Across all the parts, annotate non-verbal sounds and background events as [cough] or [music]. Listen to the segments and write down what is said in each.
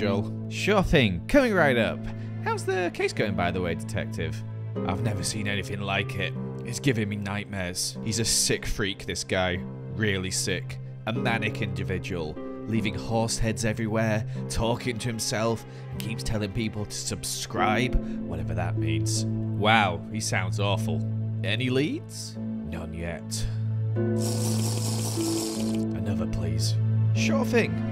Joel. Sure thing. Coming right up. How's the case going, by the way, Detective? I've never seen anything like it. It's giving me nightmares. He's a sick freak, this guy. Really sick. A manic individual. Leaving horse heads everywhere, talking to himself, and keeps telling people to subscribe, whatever that means. Wow, he sounds awful. Any leads? None yet. Another, please. Sure thing.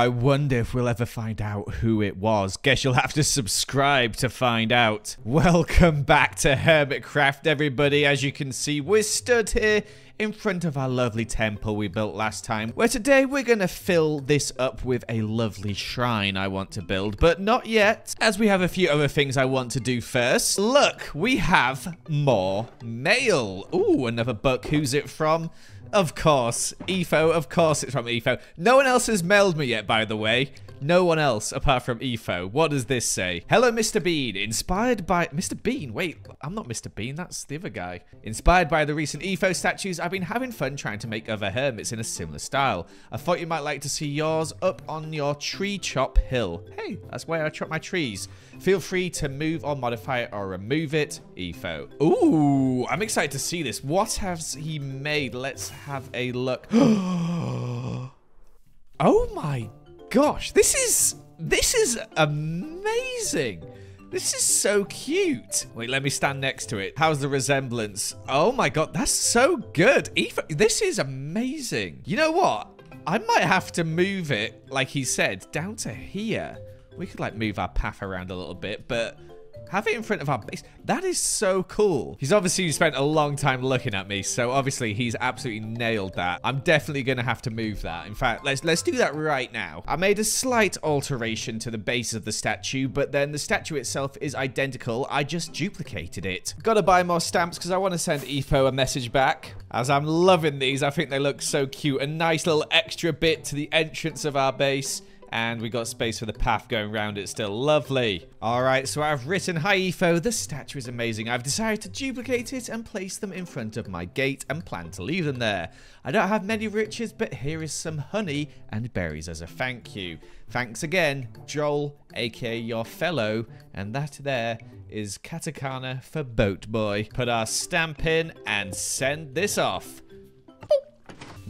I wonder if we'll ever find out who it was. Guess you'll have to subscribe to find out. Welcome back to Hermitcraft, everybody. As you can see, we're stood here in front of our lovely temple we built last time, where today we're going to fill this up with a lovely shrine I want to build, but not yet, as we have a few other things I want to do first. Look, we have more mail. Ooh, another book. Who's it from? Of course, EFO. Of course it's from EFO. No one else has mailed me yet, by the way. No one else apart from EFO. What does this say? Hello, Mr. Bean. Inspired by... Mr. Bean? Wait, I'm not Mr. Bean. That's the other guy. Inspired by the recent EFO statues, I've been having fun trying to make other hermits in a similar style. I thought you might like to see yours up on your tree chop hill. Hey, that's where I chop my trees. Feel free to move or modify it or remove it. EFO. Ooh, I'm excited to see this. What has he made? Let's have a look. [gasps] oh my gosh, this is this is amazing. This is so cute. Wait, let me stand next to it. How's the resemblance? Oh my god, that's so good. Eva, this is amazing. You know what? I might have to move it, like he said, down to here. We could like move our path around a little bit, but have it in front of our base. That is so cool. He's obviously spent a long time looking at me, so obviously he's absolutely nailed that. I'm definitely going to have to move that. In fact, let's let's do that right now. I made a slight alteration to the base of the statue, but then the statue itself is identical. I just duplicated it. Gotta buy more stamps because I want to send EFO a message back. As I'm loving these, I think they look so cute. A nice little extra bit to the entrance of our base and we got space for the path going around it still. Lovely. All right, so I've written, Hi, EFO. The statue is amazing. I've decided to duplicate it and place them in front of my gate and plan to leave them there. I don't have many riches, but here is some honey and berries as a thank you. Thanks again, Joel, aka your fellow, and that there is katakana for boat boy. Put our stamp in and send this off.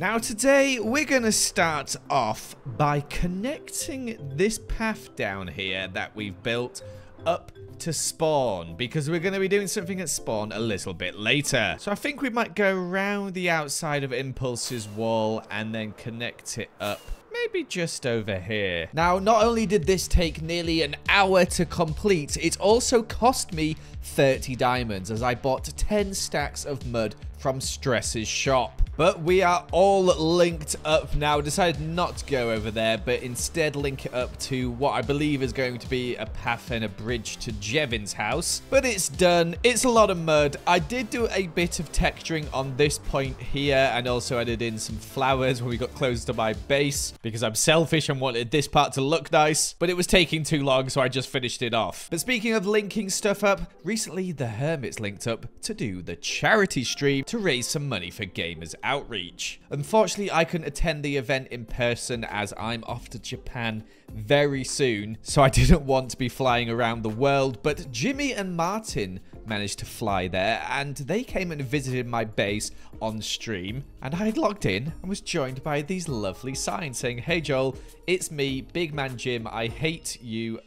Now today we're going to start off by connecting this path down here that we've built up to spawn because we're going to be doing something at spawn a little bit later. So I think we might go around the outside of Impulse's wall and then connect it up maybe just over here. Now, not only did this take nearly an hour to complete, it also cost me 30 diamonds as I bought 10 stacks of mud from Stress's shop. But we are all linked up now. Decided not to go over there, but instead link it up to what I believe is going to be a path and a bridge to Jevin's house. But it's done. It's a lot of mud. I did do a bit of texturing on this point here and also added in some flowers when we got close to my base because I'm selfish and wanted this part to look nice. But it was taking too long, so I just finished it off. But speaking of linking stuff up, recently the Hermits linked up to do the charity stream to raise some money for Gamers Outreach. Unfortunately, I couldn't attend the event in person as I'm off to Japan very soon, so I [laughs] didn't want to be flying around the world, but Jimmy and Martin managed to fly there and they came and visited my base on stream and I had logged in and was joined by these lovely signs saying, Hey Joel, it's me, Big Man Jim, I hate you,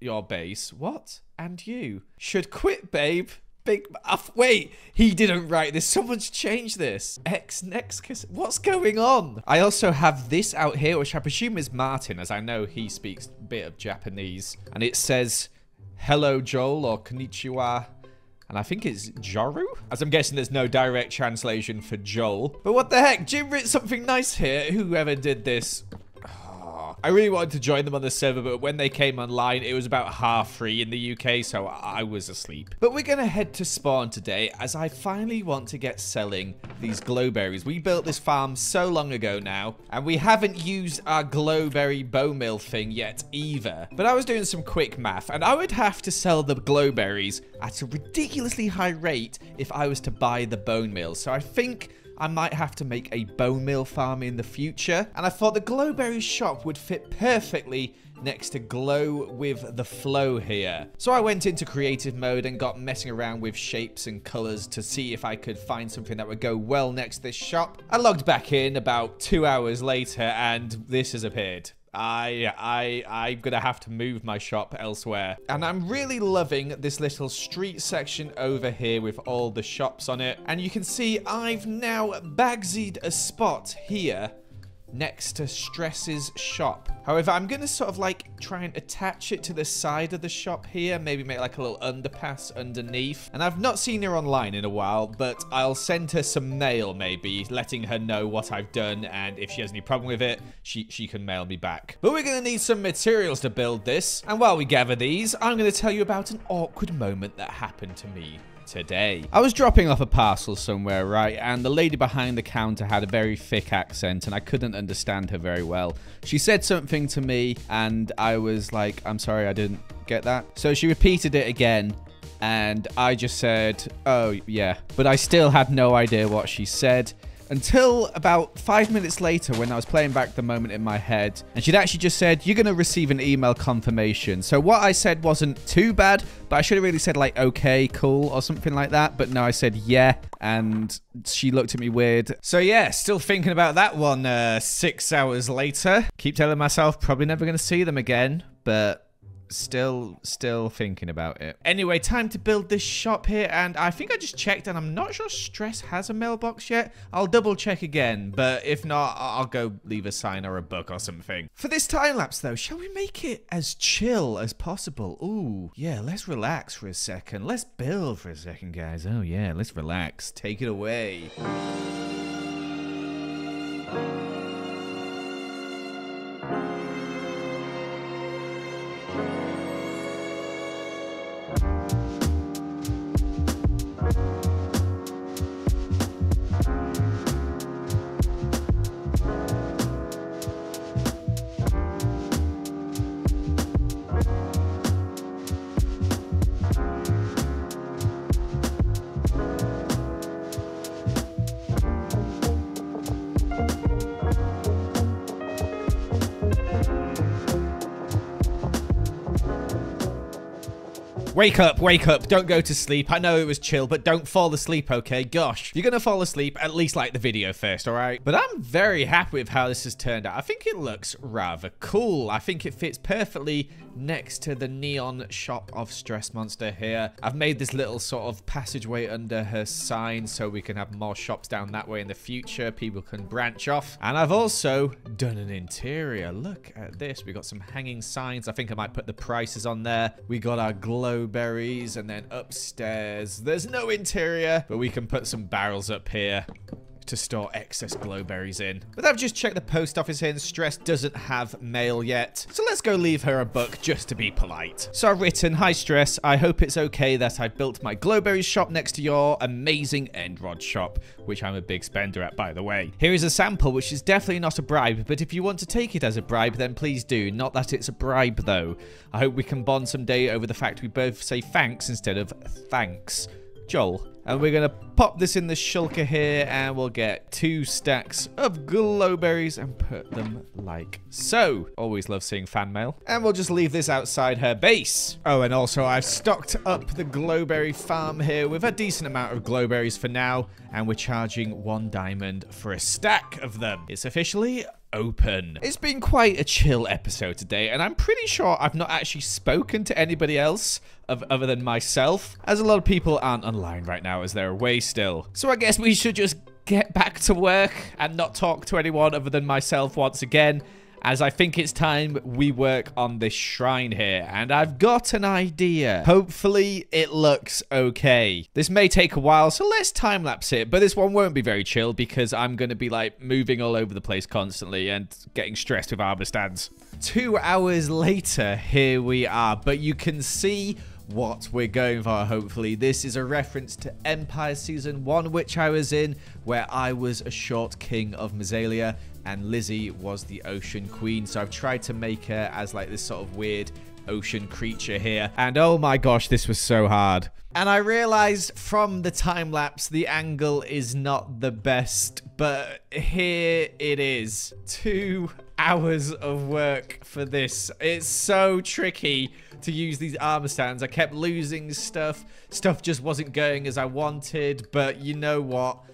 your base. What? And you? Should quit, babe. Big. Uh, wait, he didn't write this. Someone's changed this. X next kiss. What's going on? I also have this out here, which I presume is Martin, as I know he speaks a bit of Japanese. And it says, Hello, Joel, or Konnichiwa. And I think it's Joru? As I'm guessing there's no direct translation for Joel. But what the heck? Jim wrote something nice here. Whoever did this I really wanted to join them on the server, but when they came online, it was about half free in the UK, so I was asleep. But we're going to head to spawn today as I finally want to get selling these glowberries. We built this farm so long ago now, and we haven't used our glowberry bone meal thing yet either. But I was doing some quick math, and I would have to sell the glowberries at a ridiculously high rate if I was to buy the bone meal. So I think I might have to make a bone meal farm in the future. And I thought the Glowberry shop would fit perfectly next to glow with the flow here. So I went into creative mode and got messing around with shapes and colors to see if I could find something that would go well next to this shop. I logged back in about two hours later and this has appeared. I, I, I'm gonna have to move my shop elsewhere. And I'm really loving this little street section over here with all the shops on it. And you can see I've now bagsied a spot here next to Stress's shop. However, I'm going to sort of like try and attach it to the side of the shop here. Maybe make like a little underpass underneath. And I've not seen her online in a while, but I'll send her some mail maybe, letting her know what I've done. And if she has any problem with it, she, she can mail me back. But we're going to need some materials to build this. And while we gather these, I'm going to tell you about an awkward moment that happened to me today. I was dropping off a parcel somewhere, right? And the lady behind the counter had a very thick accent and I couldn't understand her very well. She said something to me and I was like, I'm sorry, I didn't get that. So she repeated it again and I just said, oh, yeah. But I still had no idea what she said until about five minutes later when I was playing back the moment in my head. And she'd actually just said, You're going to receive an email confirmation. So what I said wasn't too bad, but I should have really said, like, okay, cool, or something like that. But no, I said, yeah. And she looked at me weird. So yeah, still thinking about that one uh, six hours later. Keep telling myself, probably never going to see them again. But still still thinking about it. Anyway time to build this shop here and i think i just checked and i'm not sure stress has a mailbox yet. I'll double check again but if not i'll go leave a sign or a book or something. For this time lapse though shall we make it as chill as possible? Ooh yeah let's relax for a second. Let's build for a second guys. Oh yeah let's relax. Take it away Wake up, wake up. Don't go to sleep. I know it was chill, but don't fall asleep, okay? Gosh, you're going to fall asleep, at least like the video first, all right? But I'm very happy with how this has turned out. I think it looks rather cool. I think it fits perfectly next to the neon shop of Stress Monster here. I've made this little sort of passageway under her sign so we can have more shops down that way in the future. People can branch off. And I've also done an interior. Look at this. We've got some hanging signs. I think I might put the prices on there. We got our glowberries and then upstairs. There's no interior, but we can put some barrels up here to store excess glowberries in. But I've just checked the post office here and Stress doesn't have mail yet. So let's go leave her a book just to be polite. So I've written, Hi Stress, I hope it's okay that I built my glowberries shop next to your amazing end rod shop, which I'm a big spender at by the way. Here is a sample, which is definitely not a bribe, but if you want to take it as a bribe, then please do. Not that it's a bribe though. I hope we can bond someday over the fact we both say thanks instead of thanks. Joel. And we're going to pop this in the shulker here and we'll get two stacks of glowberries and put them like so. Always love seeing fan mail. And we'll just leave this outside her base. Oh, and also I've stocked up the glowberry farm here with a decent amount of glowberries for now. And we're charging one diamond for a stack of them. It's officially open. It's been quite a chill episode today, and I'm pretty sure I've not actually spoken to anybody else of, other than myself, as a lot of people aren't online right now as they're away still. So I guess we should just get back to work and not talk to anyone other than myself once again. As I think it's time we work on this shrine here. And I've got an idea. Hopefully it looks okay. This may take a while, so let's time lapse it. But this one won't be very chill because I'm going to be like moving all over the place constantly and getting stressed with armor stands. Two hours later, here we are. But you can see what we're going for, hopefully. This is a reference to Empire Season 1, which I was in, where I was a short king of Mezalea, and Lizzie was the Ocean Queen. So I've tried to make her as like this sort of weird ocean creature here. And oh my gosh, this was so hard. And I realized from the time lapse, the angle is not the best, but here it is. Two hours of work for this. It's so tricky to use these armor stands. I kept losing stuff. Stuff just wasn't going as I wanted, but you know what?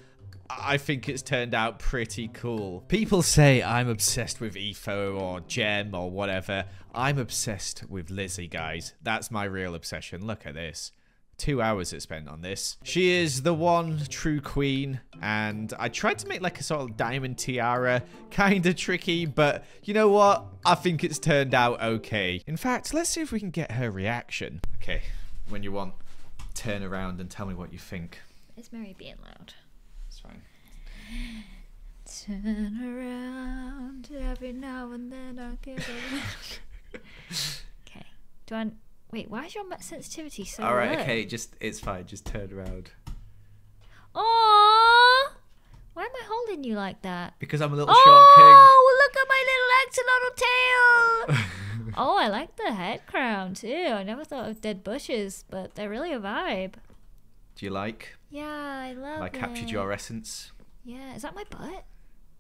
I think it's turned out pretty cool. People say I'm obsessed with Etho or Gem or whatever. I'm obsessed with Lizzie, guys. That's my real obsession. Look at this. Two hours it spent on this. She is the one true queen, and I tried to make like a sort of diamond tiara. Kind of tricky, but you know what? I think it's turned out okay. In fact, let's see if we can get her reaction. Okay, when you want, turn around and tell me what you think. Is Mary being loud? It's fine. Turn around every now and then I get a [laughs] Okay. Do I wait? Why is your sensitivity so All right, low? okay, just it's fine. Just turn around. Oh. Why am I holding you like that? Because I'm a little short king. Oh, look at my little axolotl tail. [laughs] oh, I like the head crown too. I never thought of dead bushes, but they're really a vibe. Do you like? Yeah, I love Have I captured it. your essence? Yeah, is that my butt?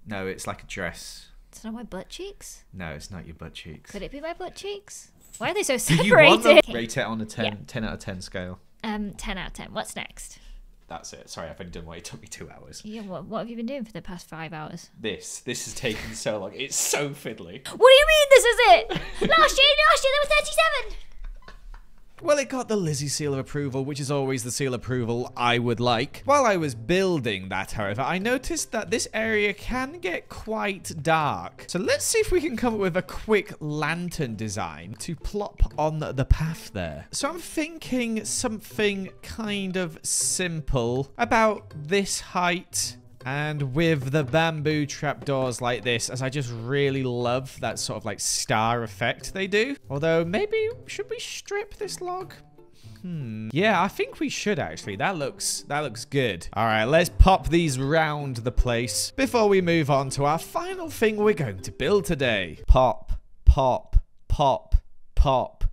No, it's like a dress. It's not my butt cheeks. No, it's not your butt cheeks. Could it be my butt cheeks? [laughs] Why are they so [laughs] Do you separated? [laughs] Rate it on a 10, Yeah. 10 out of 10 scale. Um, ten out of ten. What's next? That's it. Sorry, I've only done what It took me two hours. Yeah, what, what have you been doing for the past five hours? This, this has taken so long. It's so fiddly. What do you mean this is it? last year, last year there were thirty-seven. Well, it got the Lizzie seal of approval, which is always the seal of approval I would like. While I was building that, however, I noticed that this area can get quite dark. So let's see if we can come up with a quick lantern design to plop on the path there. So I'm thinking something kind of simple about this height and with the bamboo trapdoors like this, as I just really love that sort of like star effect they do. Although maybe, should we strip this log? Hmm. Yeah, I think we should actually. That looks that looks good. All right, let's pop these round the place before we move on to our final thing we're going to build today. Pop, pop, pop, pop.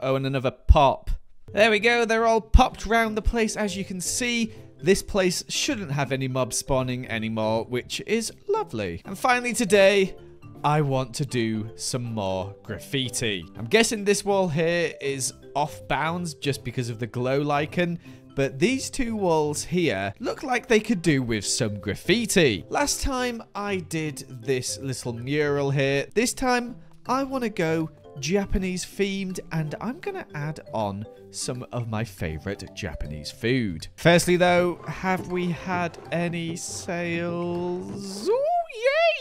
Oh, and another pop. There we go. They're all popped round the place, as you can see. This place shouldn't have any mobs spawning anymore, which is lovely. And finally today, I want to do some more graffiti. I'm guessing this wall here is off bounds just because of the glow lichen, but these two walls here look like they could do with some graffiti. Last time I did this little mural here. This time I want to go Japanese themed and I'm gonna add on some of my favorite Japanese food. Firstly though, have we had any sales? Oh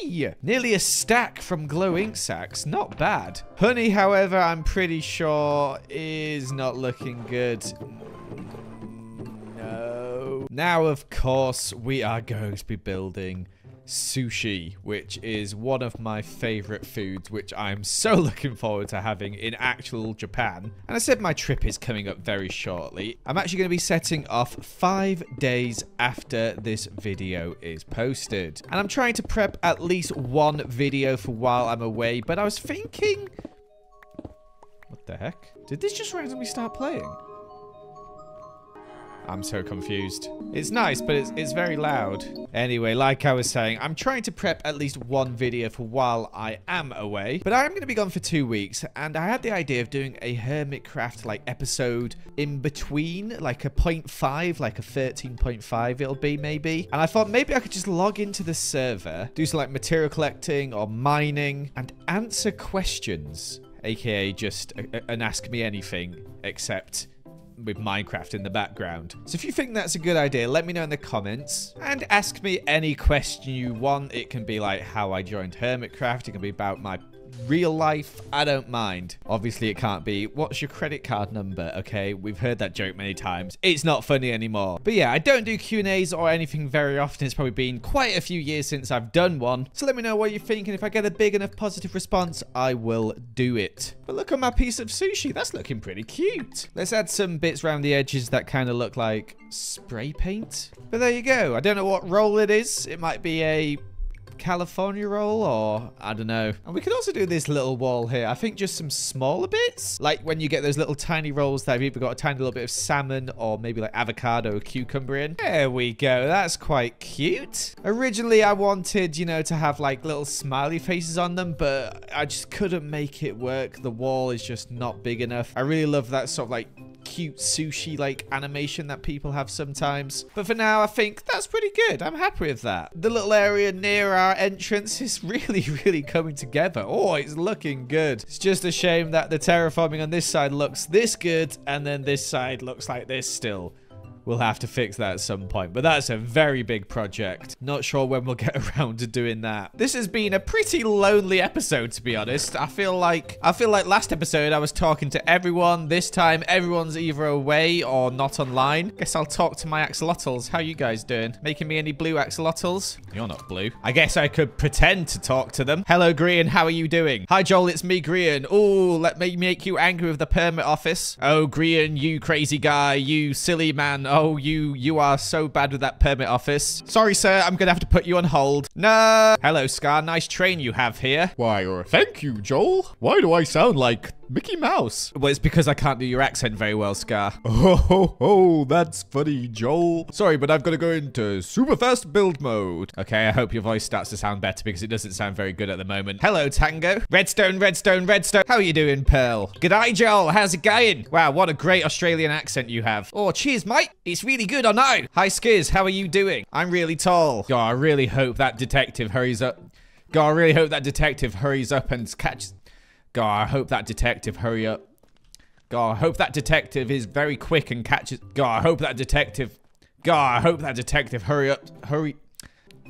yay! Nearly a stack from Glow Ink Sacks, not bad. Honey, however, I'm pretty sure is not looking good. No. Now, of course, we are going to be building sushi, which is one of my favorite foods, which I'm so [laughs] looking forward to having in actual Japan. And I said my trip is coming up very shortly. I'm actually going to be setting off five days after this video is posted. And I'm trying to prep at least one video for while I'm away, but I was thinking... What the heck? Did this just randomly start playing? I'm so confused. It's nice, but it's, it's very loud. Anyway, like I was saying, I'm trying to prep at least one video for while I am away. But I am going to be gone for two weeks, and I had the idea of doing a Hermitcraft like episode in between, like a 0.5, like a 13.5 it'll be maybe. And I thought maybe I could just log into the server, do some like material collecting or mining, and answer questions. AKA just uh, an ask me anything, except with Minecraft in the background. So if you think that's a good idea, let me know in the comments and ask me any question you want. It can be like how I joined Hermitcraft. It can be about my real life, I don't mind. Obviously, it can't be. What's your credit card number? Okay, we've heard that joke many times. It's not funny anymore. But yeah, I don't do Q&As or anything very often. It's probably been quite a few years since I've done one. So let me know what you're thinking. If I get a big enough positive response, I will do it. But look at my piece of sushi. That's looking pretty cute. Let's add some bits around the edges that kind of look like spray paint. But there you go. I don't know what roll it is. It might be a California roll or I don't know. And we could also do this little wall here. I think just some smaller bits. Like when you get those little tiny rolls that have either got a tiny little bit of salmon or maybe like avocado or cucumber in. There we go. That's quite cute. Originally, I wanted, you know, to have like little smiley faces on them, but I just couldn't make it work. The wall is just not big enough. I really love that sort of like cute sushi like animation that people have sometimes. But for now, I think that's pretty good. I'm happy with that. The little area near our entrance is [laughs] really, really coming together. Oh, it's looking good. It's just a shame that the terraforming on this side looks this good and then this side looks like this still. We'll have to fix that at some point, but that's a very big project. Not sure when we'll [laughs] get around to doing that. This has been a pretty lonely episode, to be honest. I feel like I feel like last episode I was talking to everyone. This time everyone's either away or not online. Guess I'll talk to my axolotls. How you guys doing? Making me any blue axolotls? You're not blue. I guess I could pretend to talk to them. Hello, Grian. How are you doing? Hi, Joel. It's me, Grian. Oh, let me make you angry with the permit office. Oh, Grian, you crazy guy. You silly man. Oh, Oh, you you are so bad with that permit office. Sorry, sir. I'm to have to put you on hold. No. Hello, Scar. Nice train you have here. Why, or thank you, Joel. Why do I sound like Mickey Mouse? Well, it's because I can't do your accent very well, Scar. [laughs] Oh, ho, ho, that's funny, Joel. Sorry, but I've got to go into super fast build mode. Okay, I hope your voice starts to sound better because it doesn't sound very good at the moment. Hello, Tango. Redstone, Redstone, Redstone. How are you doing, Pearl? G'day, Joel. How's it going? Wow, what a great Australian accent you have. Oh, cheers, mate. It's really good, I know. Hi, Skizz. How are you doing? I'm really tall. God, I really hope that detective hurries up. God, I really hope that detective hurries up and catches... God, I hope that detective hurry up. God, I hope that detective is very quick and catches... God, I hope that detective... God, I hope that detective hurry up... Hurry...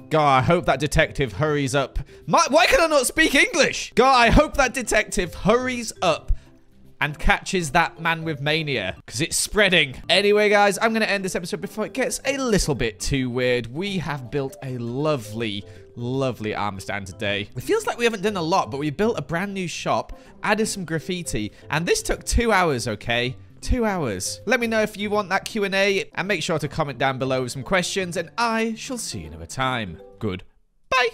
God, I hope that detective hurries up. My, why can I not speak English? God, I hope that detective hurries up and catches that man with mania because it's spreading. Anyway, guys, I'm going to end this episode before it gets a little bit too weird. We have built a lovely, lovely armor stand today. It feels like we haven't done a lot, but we built a brand new shop, added some graffiti, and this took two hours, okay? Two hours. Let me know if you want that Q&A, and make sure to comment down below with some questions, and I shall see you another time. Good. Bye.